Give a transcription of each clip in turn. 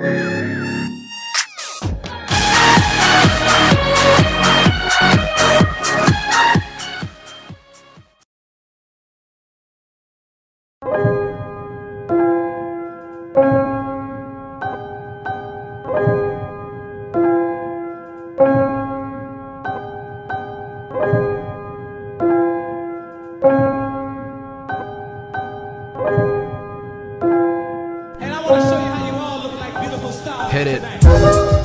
And Hit it.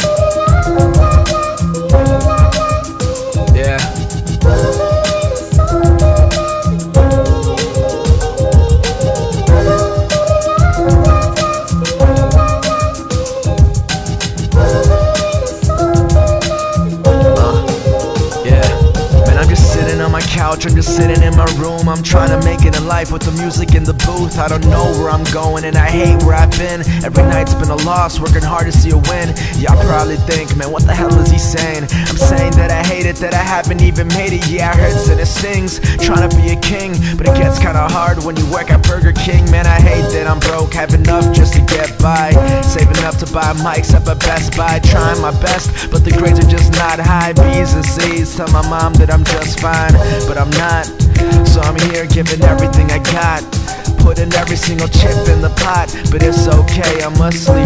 Couch, I'm just sitting in my room. I'm trying to make it in life with the music in the booth. I don't know where I'm going, and I hate where I've been. Every night's been a loss, working hard to see a win. Y'all probably think, man, what the hell is he saying? I'm saying that I hate it, that I haven't even made it. Yeah, I heard it, it stings. Trying to be a king, but it gets kinda hard when you work at Burger King. Man, I hate that I'm broke, have enough just to get by. Saving up to buy mics at Best Buy, trying my best, but the grades are just not high. B's and C's, tell my mom that I'm just fine, but I'm not. So I'm here giving everything I got. Putting every single chip in the pot, but it's okay. I must sleep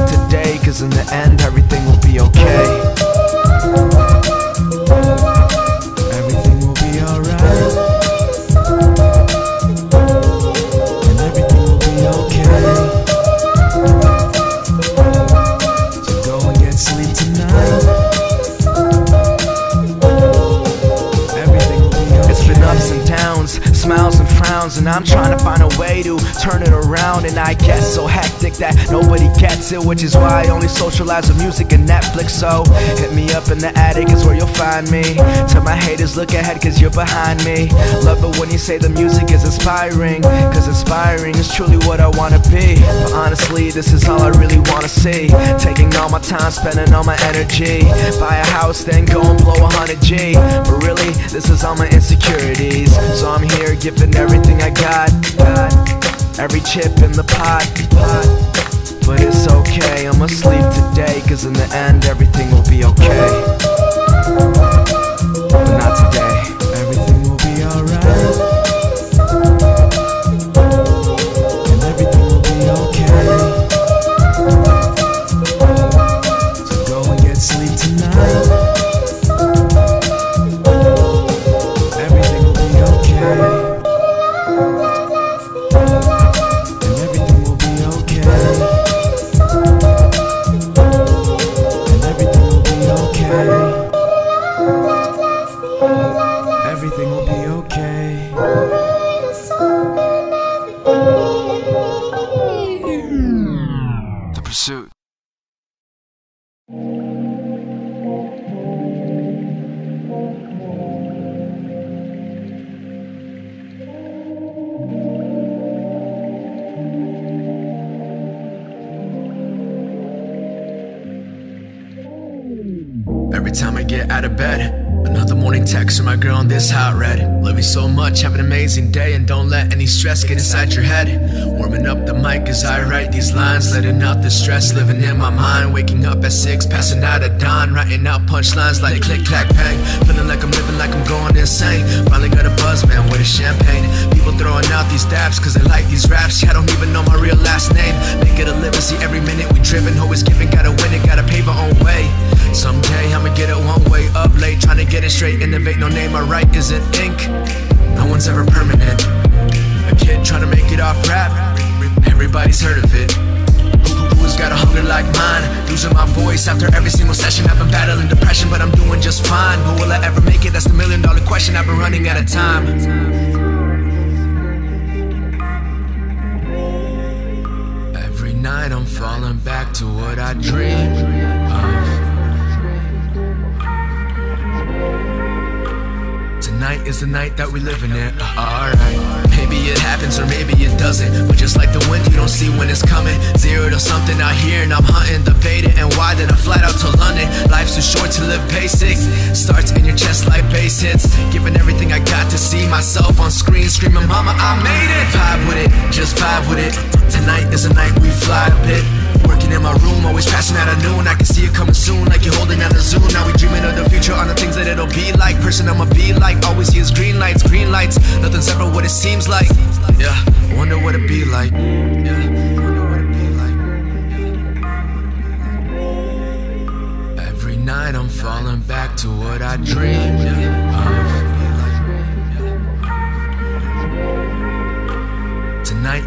I'm trying to find a way to turn it around. And I get so hectic that nobody gets it, which is why I only socialize with music and Netflix. So hit me up in the attic, is where you'll find me. Tell my haters, look ahead, cause you're behind me. Love it when you say the music is inspiring, cause inspiring is truly what I wanna be. But honestly, this is all I really wanna see. Taking all my time, spending all my energy. Buy a house, then go and blow a hundred G. This is all my insecurities. So I'm here giving everything I got. every chip in the pot. But it's okay, I'ma sleep today. Cause in the end, everything will be okay. Every time I get out of bed, another morning text from my girl on this hot red. Love you so much, have an amazing day, and don't let any stress get inside your head. Warming up the mic as I write these lines, letting out the stress living in my mind. Waking up at six, passing out at dawn, writing out punchlines like click clack bang. Feeling like I'm living like I'm going insane. Finally got a buzz, man, with a champagne. People throwing out these dabs cause they like these raps. Yeah, I don't even know my real last name. Make it a living, see every minute we driven. Always giving, gotta win it, gotta pave our own way. Someday straight. Innovate, no name I write isn't ink. No one's ever permanent. A kid trying to make it off rap. Everybody's heard of it. Who, who, who's got a hunger like mine? Losing my voice after every single session. I've been battling depression, but I'm doing just fine. But will I ever make it? That's the million dollar question. I've been running out of time. Every night I'm falling back to what I dreamed Tonight is the night that we live in it. Uh, Alright. Maybe it happens or maybe it doesn't. But just like the wind, you don't see when it's coming. Zero to something out here, and I'm hunting, debating, and why then I flat out to London. Life's too short to live basic. Starts in your chest like bass hits. Giving everything I got to see myself on screen, screaming, Mama, I made it. Vibe with it, just vibe with it. Tonight is the night we fly a bit. Working in my room, always passing out a noon. I can see it coming soon, like you're holding at a zoo. Now we dreaming of the future on the things that it'll be like. Person I'ma be like, always use green lights, green lights. Nothing's ever what it seems like. Yeah, wonder what it be like. Yeah, wonder what it be like. Every night I'm falling back to what I dreamed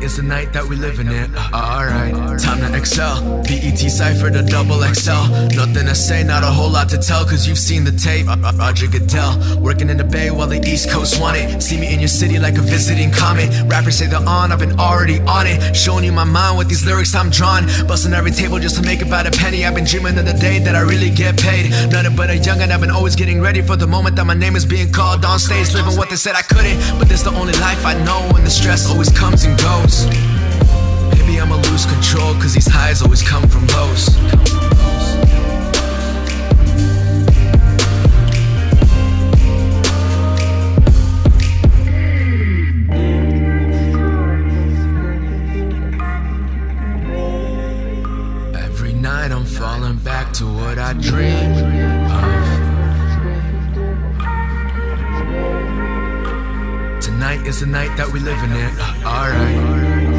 is the night that we living in. Uh, Alright, time to excel. BET Cypher to double XL. Nothing to say, not a whole lot to tell, cause you've seen the tape. Roger Goodell, working in the Bay while the East Coast want it. See me in your city like a visiting comet. Rappers say they're on, I've been already on it. Showing you my mind with these lyrics I'm drawn. Busting every table just to make about a penny. I've been dreaming of the day that I really get paid. Nothing but a young and I've been always getting ready for the moment that my name is being called on stage. Living what they said I couldn't, but this the only life I know. And the stress always comes and goes. Maybe I'ma lose control, cause these highs always come from lows. Every night I'm falling back to what I dreamed Tonight is the night that we living in. Alright.